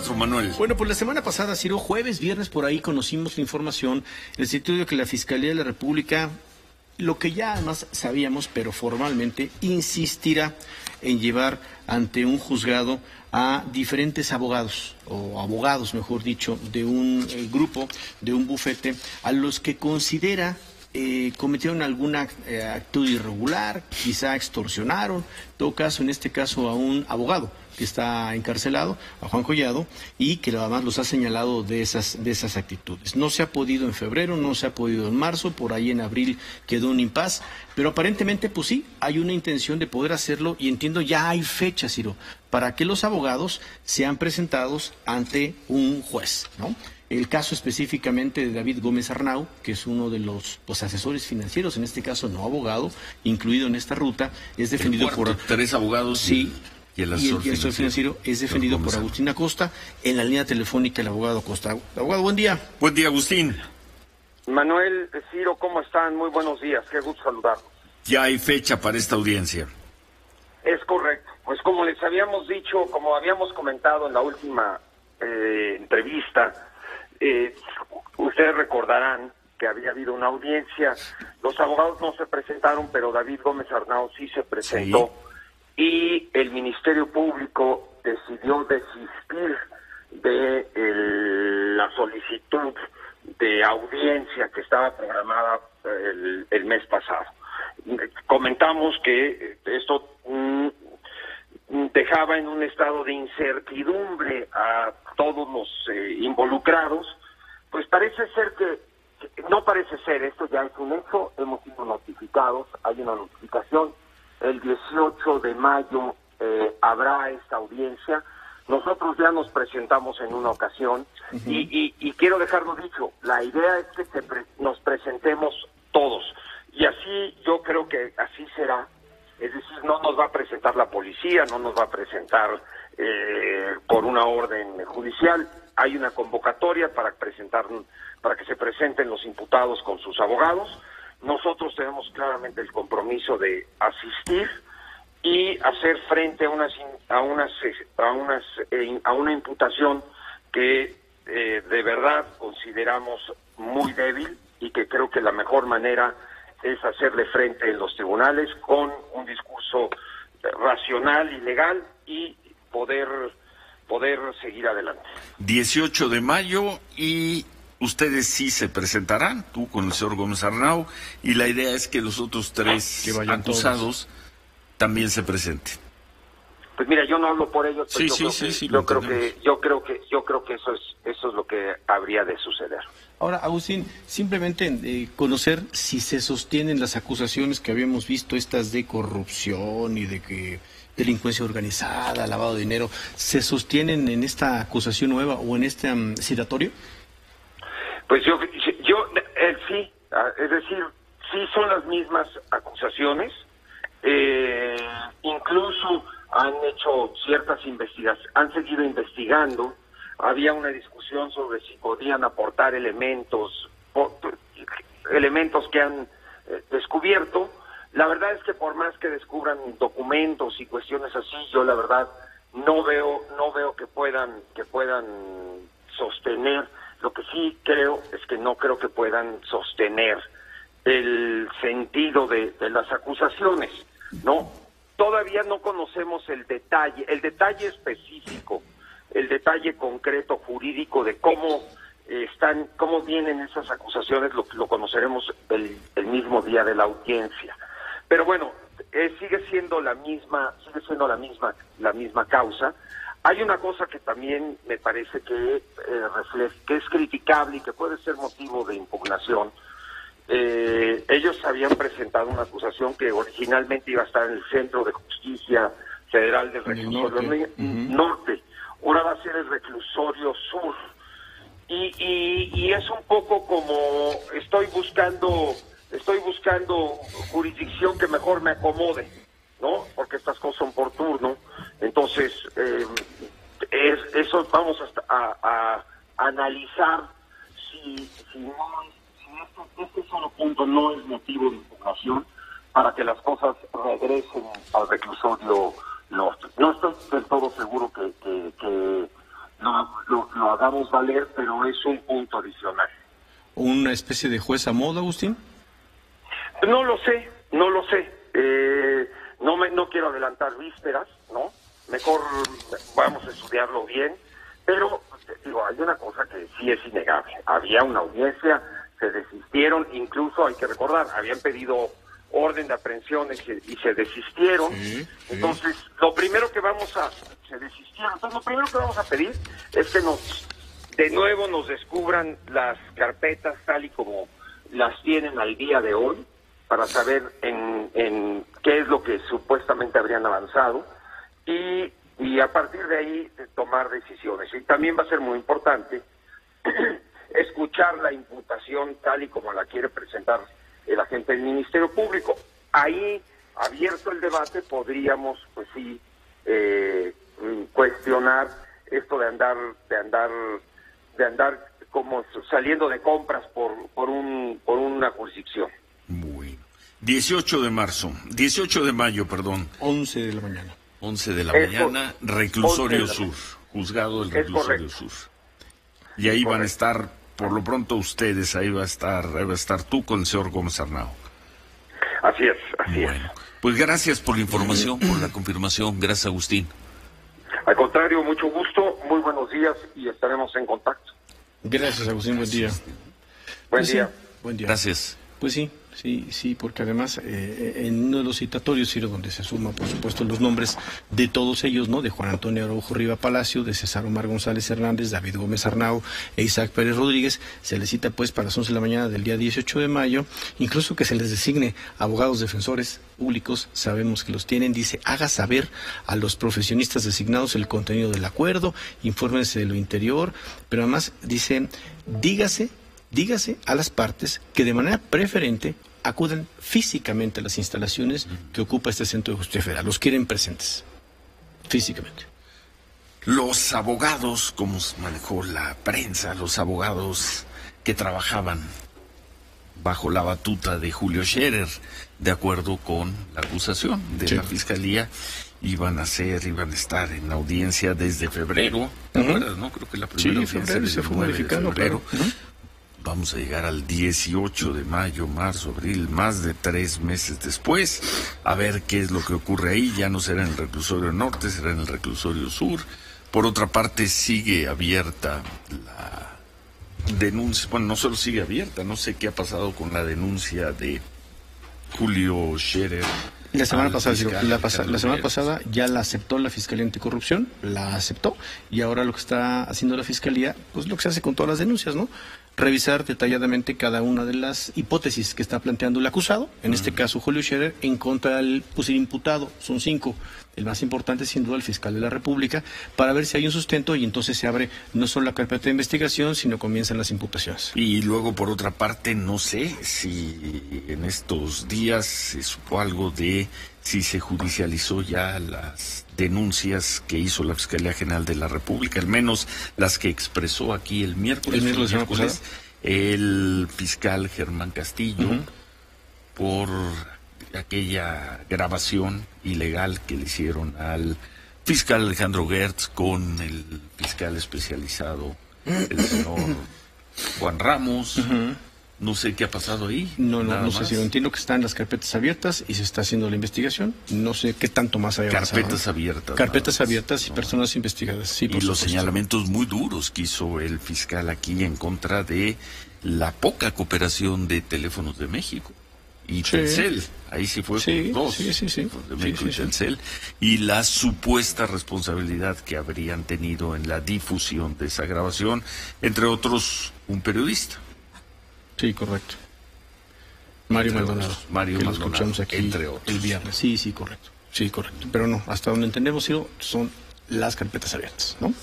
24, Manuel. Bueno, pues la semana pasada, Ciro, jueves, viernes, por ahí conocimos la información, el sentido de que la Fiscalía de la República, lo que ya además sabíamos, pero formalmente, insistirá en llevar ante un juzgado a diferentes abogados, o abogados, mejor dicho, de un eh, grupo, de un bufete, a los que considera eh, cometieron algún eh, irregular, quizá extorsionaron, en todo caso, en este caso a un abogado que está encarcelado, a Juan Collado, y que además los ha señalado de esas, de esas actitudes. No se ha podido en febrero, no se ha podido en marzo, por ahí en abril quedó un impas, pero aparentemente, pues sí, hay una intención de poder hacerlo y entiendo ya hay fecha, Ciro, para que los abogados sean presentados ante un juez, ¿no? El caso específicamente de David Gómez Arnau, que es uno de los pues, asesores financieros, en este caso no abogado, incluido en esta ruta, es defendido por... Tres abogados. Sí. Y el asesor, financiero, es defendido por Agustín Acosta. En la línea telefónica el abogado Acosta. Abogado, buen día. Buen día, Agustín. Manuel, Ciro, ¿cómo están? Muy buenos días. Qué gusto saludarlos. Ya hay fecha para esta audiencia. Es correcto. Pues como les habíamos dicho, como habíamos comentado en la última eh, entrevista, eh, ustedes recordarán que había habido una audiencia, los abogados no se presentaron, pero David Gómez Arnau sí se presentó y el Ministerio Público decidió desistir de la solicitud de audiencia que estaba programada el, mes pasado. Comentamos que esto mm, dejaba en un estado de incertidumbre a todos los eh, involucrados, pues parece ser que, no parece ser, esto ya es un hecho, hemos sido notificados, hay una notificación, el 18 de mayo eh, habrá esta audiencia, nosotros ya nos presentamos en una ocasión. Y, y, quiero dejarlo dicho, la idea es que nos presentemos todos. Y así yo creo que así será. Es decir, no nos va a presentar la policía, no nos va a presentar eh, por una orden judicial. Hay una convocatoria para presentar, para que se presenten los imputados con sus abogados. Nosotros tenemos claramente el compromiso de asistir y hacer frente a unas a unas a unas eh, a una imputación que eh, de verdad consideramos muy débil y que creo que la mejor manera es hacerle frente en los tribunales con un discurso racional y legal y poder poder seguir adelante. 18 de mayo y ustedes sí se presentarán, tú con el señor Gómez Arnau, y la idea es que los otros tres acusados también se presenten. Pues mira, yo no hablo por ellos, pero sí, yo, sí, creo, sí, que, yo creo que yo creo que yo creo que eso es eso es lo que habría de suceder. Ahora, Agustín, simplemente eh, conocer si se sostienen las acusaciones que habíamos visto, estas de corrupción y de que delincuencia organizada, lavado de dinero, ¿se sostienen en esta acusación nueva o en este citatorio? Pues yo, yo eh, sí, ah, es decir, sí son las mismas acusaciones, eh, incluso han hecho ciertas investigaciones, han seguido investigando había una discusión sobre si podían aportar elementos, elementos que han eh, descubierto. La verdad es que por más que descubran documentos y cuestiones así, yo la verdad no veo no veo que puedan que puedan sostener. Lo que sí creo es que no creo que puedan sostener el sentido de, las acusaciones, ¿no? Todavía no conocemos el detalle, el detalle específico el detalle concreto jurídico de cómo están, cómo vienen esas acusaciones, lo, lo conoceremos el, el mismo día de la audiencia. Pero bueno, eh, sigue siendo la misma, sigue siendo la misma, la misma causa. Hay una cosa que también me parece que, eh, que es criticable y que puede ser motivo de impugnación. ellos habían presentado una acusación que originalmente iba a estar en el Centro de Justicia Federal del Reclusorio norte ahora va a ser el reclusorio sur. Y, y, es un poco como estoy buscando, estoy buscando jurisdicción que mejor me acomode, ¿no? Porque estas cosas son por turno. Entonces, eh, es, eso vamos a, a, analizar si, si, no, si este, solo punto no es motivo de impugnación para que las cosas regresen al reclusorio no, no estoy del todo seguro que, que, lo hagamos valer, pero es un punto adicional. ¿Una especie de juez a modo, Agustín? No lo sé, no lo sé. Eh, no, me, no quiero adelantar vísperas, ¿no? Mejor vamos a estudiarlo bien, pero digo, hay una cosa que sí es innegable. Había una audiencia, se desistieron, incluso hay que recordar, habían pedido orden de aprehensión y se, desistieron. Entonces, lo primero que vamos a... Se desistieron. Entonces, lo primero que vamos a pedir es que nos, de nuevo, nos descubran las carpetas tal y como las tienen al día de hoy para saber en, en qué es lo que supuestamente habrían avanzado y, y a partir de ahí tomar decisiones. Y también va a ser muy importante escuchar la imputación tal y como la quiere presentar el agente del Ministerio Público. Ahí, abierto el debate, podríamos, pues sí, eh, cuestionar esto de andar, de andar, de andar como saliendo de compras por, por, un, por una jurisdicción. Bueno. 18 de marzo, 18 de mayo, perdón. 11 de la mañana. 11 de la mañana, reclusorio sur, juzgado del reclusorio sur. Y ahí van a estar por lo pronto ustedes, ahí va a estar, ahí va a estar tú con el señor Gómez Arnao. Así es, así es. Pues gracias por la información, por la confirmación. Gracias, Agustín. Al contrario, mucho gusto, muy buenos días y estaremos en contacto. Gracias, Agustín, buen día. Buen pues día. buen día. Gracias. Pues sí, Sí, sí, porque además eh, eh, en uno de los citatorios, donde se suman, por supuesto, los nombres de todos ellos, ¿no? De Juan Antonio Araujo Riva Palacio, de César Omar González Hernández, David Gómez Arnau e Isaac Pérez Rodríguez, se les cita pues para las 11 de la mañana del día 18 de mayo, incluso que se les designe abogados defensores públicos, sabemos que los tienen, dice, haga saber a los profesionistas designados el contenido del acuerdo, infórmense de lo interior, pero además dice, dígase dígase a las partes que de manera preferente acuden físicamente a las instalaciones que ocupa este centro de justicia federal. Los quieren presentes, físicamente. Los abogados, como manejó la prensa, los abogados que trabajaban bajo la batuta de Julio Scherer, de acuerdo con la acusación de la fiscalía, iban a ser, iban a estar en la audiencia desde febrero, ¿no? Creo que la primera sí, febrero se fue modificando, febrero. Vamos a llegar al 18 de mayo, marzo, abril, más de tres meses después, a ver qué es lo que ocurre ahí. Ya no será en el reclusorio norte, será en el reclusorio sur. Por otra parte, sigue abierta la denuncia. Bueno, no solo sigue abierta, no sé qué ha pasado con la denuncia de Julio Scherer. La semana pasada, la, la, semana pasada ya la aceptó la Fiscalía Anticorrupción, la aceptó, y ahora lo que está haciendo la Fiscalía, pues lo que se hace con todas las denuncias, ¿no? Revisar detalladamente cada una de las hipótesis que está planteando el acusado, en este caso Julio Scherer, en contra del pues, imputado, son cinco. El más importante sin duda el fiscal de la República, para ver si hay un sustento y entonces se abre no solo la carpeta de investigación, sino comienzan las imputaciones. Y luego, por otra parte, no sé si en estos días se supo algo de si se judicializó ya las denuncias que hizo la Fiscalía General de la República, al menos las que expresó aquí el miércoles, el, fiscal Germán Castillo por aquella grabación ilegal que le hicieron al fiscal Alejandro Gertz con el fiscal especializado, el señor Juan Ramos. No sé qué ha pasado ahí. No, no, no sé si lo entiendo que están las carpetas abiertas y se está haciendo la investigación. No sé qué tanto más hay Carpetas abiertas. Carpetas abiertas y personas investigadas. Sí, y los señalamientos muy duros que hizo el fiscal aquí en contra de la poca cooperación de teléfonos de México y Telcel. Ahí sí fue sí, dos. Sí, sí, sí. De México y Telcel. Y la supuesta responsabilidad que habrían tenido en la difusión de esa grabación, entre otros, un periodista. Sí, correcto. Mario Maldonado. Mario que Maldonado, lo escuchamos aquí entre otros. el viernes. Sí, sí, correcto. Sí, correcto. Pero no, hasta donde entendemos, son las carpetas abiertas, ¿no?